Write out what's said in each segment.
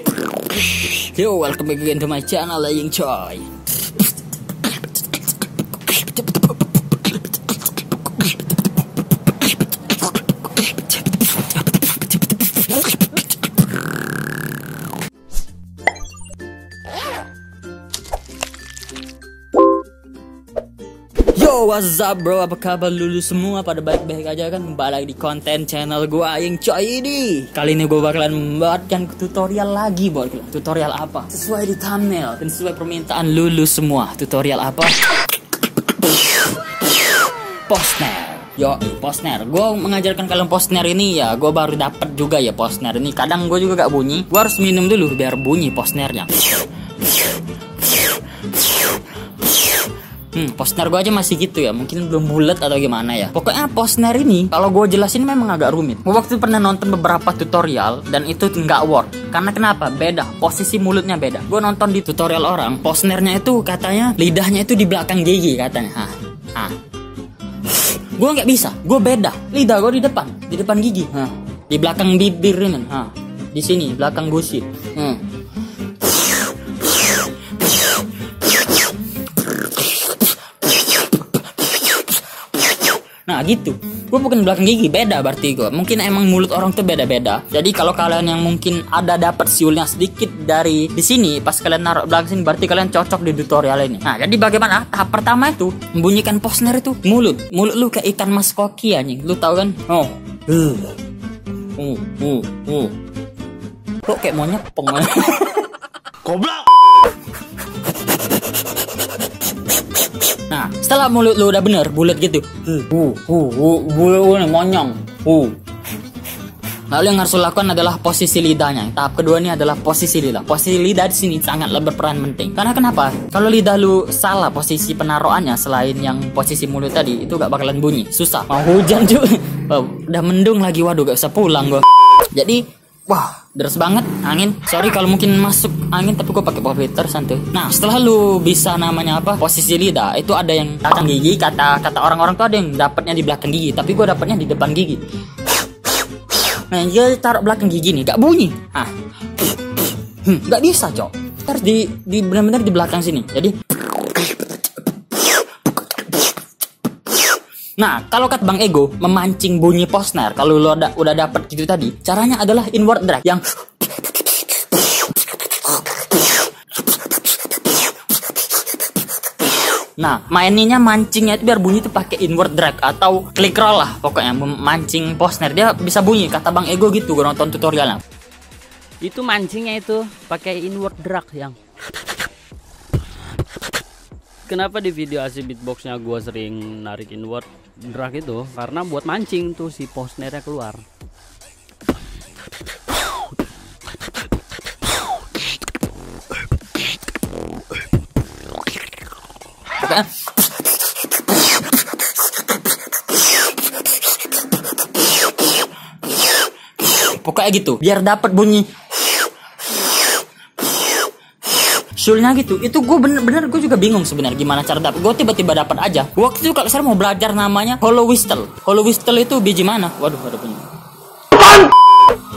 Yo, welcome back again to my channel, Aying Choi. What's up bro? Apa kabar lulu semua? Pada baik-baik aja kan? Kembali lagi di konten channel gua yang coy ini. Kali ini gua bakalan membuatkan tutorial lagi, buat Tutorial apa? Sesuai di thumbnail dan sesuai permintaan lulu semua. Tutorial apa? Postner. Yo, postner. Gue mengajarkan kalian postner ini ya. Gue baru dapat juga ya postner ini. Kadang gue juga gak bunyi. Gue harus minum dulu biar bunyi postnernya. Hmm, Posner gue aja masih gitu ya, mungkin belum bulat atau gimana ya. Pokoknya Posner ini, kalau gue jelasin memang agak rumit. Gue waktu itu pernah nonton beberapa tutorial dan itu nggak work. Karena kenapa? Beda, posisi mulutnya beda. Gue nonton di tutorial orang, Posnernya itu katanya lidahnya itu di belakang gigi katanya. Hah, ah. Gue nggak bisa, gue beda. Lidah gue di depan, di depan gigi. Hah. Di belakang bibir ini. Hah. Di sini, belakang gusi. Hmm. Nah gitu, gue bukan belakang gigi beda berarti gue. Mungkin emang mulut orang tuh beda-beda. Jadi kalau kalian yang mungkin ada dapat siulnya sedikit dari di sini, pas kalian naruh belakang sini, berarti kalian cocok di tutorial ini. Nah jadi bagaimana? Tahap pertama itu membunyikan posner itu mulut, mulut lu kayak ikan mas koki anjing. Lu tahu kan? Oh, uh, uh, uh, uh. Kok kayak mau nyepong? Goblok. Nah, setelah mulut lu udah bener, bulat gitu. Uh, uh, uh, uh, monyong. Uh. Lalu yang harus lakukan adalah posisi lidahnya. Tahap kedua ini adalah posisi lidah. Posisi lidah di sini sangatlah berperan penting. Karena kenapa? Kalau lidah lu salah posisi penaruhannya selain yang posisi mulut tadi, itu gak bakalan bunyi. Susah. Mau hujan cuy. Oh, udah mendung lagi. Waduh, gak usah pulang gua. Jadi Wah, deras banget angin. Sorry kalau mungkin masuk angin tapi gue pakai pop filter santuy. Nah, setelah lu bisa namanya apa? Posisi lidah itu ada yang belakang gigi. Kata kata orang-orang tuh ada yang dapatnya di belakang gigi, tapi gue dapatnya di depan gigi. Nah, dia taruh belakang gigi nih, gak bunyi. Ah, hmm, gak bisa cok. Harus di di benar-benar di belakang sini. Jadi Nah, kalau kata Bang Ego memancing bunyi posner, kalau lo udah, udah dapet gitu tadi, caranya adalah inward drag yang Nah, mainnya mancingnya itu biar bunyi itu pakai inward drag atau click roll lah pokoknya memancing posner dia bisa bunyi kata Bang Ego gitu gue nonton tutorialnya. Itu mancingnya itu pakai inward drag yang Kenapa di video asli beatboxnya gue sering narik inward drag itu karena buat mancing tuh si posnernya keluar. Pokoknya gitu, biar dapat bunyi Sulnya gitu, itu gue bener-bener gue juga bingung sebenarnya gimana cara dapet. Gue tiba-tiba dapat aja. Waktu itu kalau saya mau belajar namanya Hollow Whistle. Hollow Whistle itu biji mana? Waduh, ada bunyi.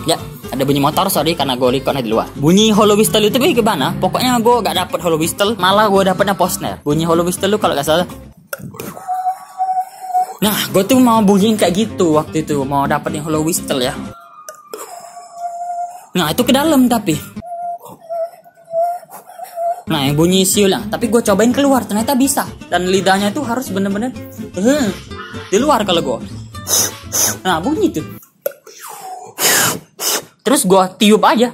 Ya, ada bunyi motor sorry karena gue recordnya di luar. Bunyi Hollow Whistle itu bagaimana? Pokoknya gue gak dapet Hollow Whistle, malah gue dapetnya Posner. Bunyi Hollow Whistle lu kalau gak salah Nah, gue tuh mau bunyi kayak gitu waktu itu mau dapetin Hollow Whistle ya. Nah, itu ke dalam tapi Nah yang bunyi siul lah. Tapi gue cobain keluar ternyata bisa. Dan lidahnya tuh harus bener-bener hmm, Di luar kalau gue Nah bunyi tuh. Terus gue tiup aja.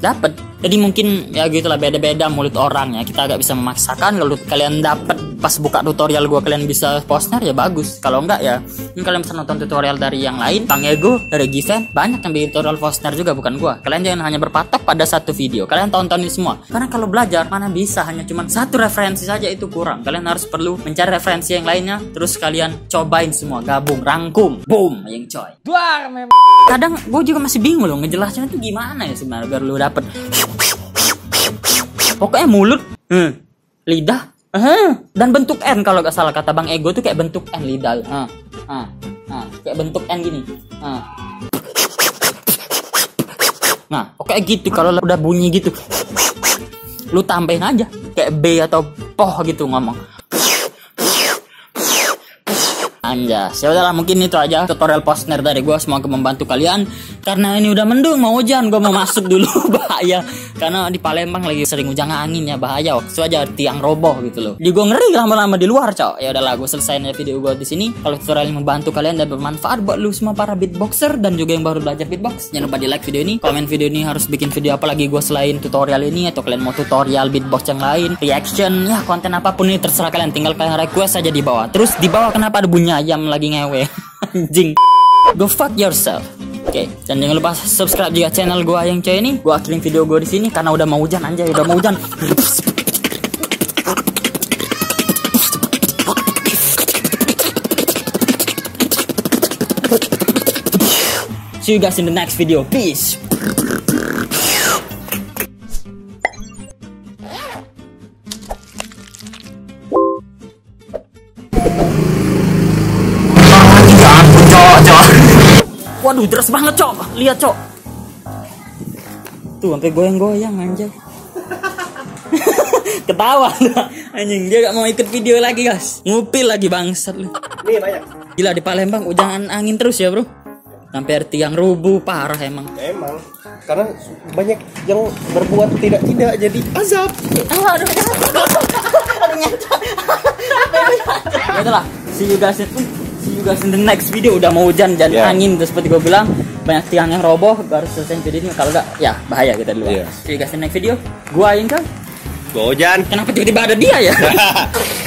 Dapat jadi mungkin ya gitulah beda-beda mulut orang ya. Kita agak bisa memaksakan kalau kalian dapat pas buka tutorial gue kalian bisa postner ya bagus. Kalau enggak ya ini kalian bisa nonton tutorial dari yang lain. Bang Ego dari Given banyak yang bikin tutorial postner juga bukan gue kalian jangan hanya berpatok pada satu video. Kalian tonton ini semua. Karena kalau belajar mana bisa hanya cuma satu referensi saja itu kurang. Kalian harus perlu mencari referensi yang lainnya terus kalian cobain semua. Gabung rangkum boom yang coy. Kadang gue juga masih bingung loh ngejelasin itu gimana ya sebenarnya biar lu dapet pokoknya mulut hmm, lidah uh, dan bentuk N kalau gak salah kata Bang Ego tuh kayak bentuk N lidah uh, uh, uh, kayak bentuk N gini uh. Nah, kayak gitu kalau udah bunyi gitu. Lu tambahin aja kayak B atau poh gitu ngomong. Anjas, ya mungkin itu aja tutorial postner dari gue semoga membantu kalian karena ini udah mendung mau hujan gue mau masuk dulu bahaya karena di Palembang lagi sering hujan angin ya bahaya waktu aja tiang roboh gitu loh. Di gue ngeri lama-lama di luar cok. Ya udahlah gue selesaiin video gue di sini. Kalau tutorial ini membantu kalian dan bermanfaat buat lu semua para beatboxer dan juga yang baru belajar beatbox, jangan lupa di like video ini, komen video ini harus bikin video apa lagi gue selain tutorial ini atau kalian mau tutorial beatbox yang lain, reaction ya konten apa pun ini terserah kalian tinggal kalian request aja di bawah. Terus di bawah kenapa ada bunyi ayam lagi ngewe? Anjing. Go fuck yourself. Oke, dan jangan lupa subscribe juga channel gua yang cewek ini. Gua akhirin video gua di sini karena udah mau hujan anjay, udah mau hujan. See you guys in the next video. Peace. Waduh, deras banget, Cok. Lihat, Cok. Tuh, sampai goyang-goyang anjay. Ketawa anjing dia gak mau ikut video lagi, guys. Ngupil lagi bangsat lu. Nih banyak. Gila di Palembang hujan angin terus ya, Bro. Sampai tiang rubuh parah emang. Emang karena banyak yang berbuat tidak tidak jadi azab. Aduh, ya udahlah see you guys see you guys in the next video udah mau hujan dan Yeah. angin terus seperti gue bilang banyak tiang yang roboh baru selesai video ini kalau enggak ya bahaya kita dulu Yeah. see you guys in the next video gua Inka Gojan. kenapa tiba-tiba ada dia ya